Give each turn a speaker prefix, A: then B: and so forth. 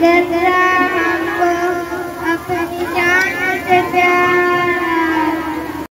A: Gracias.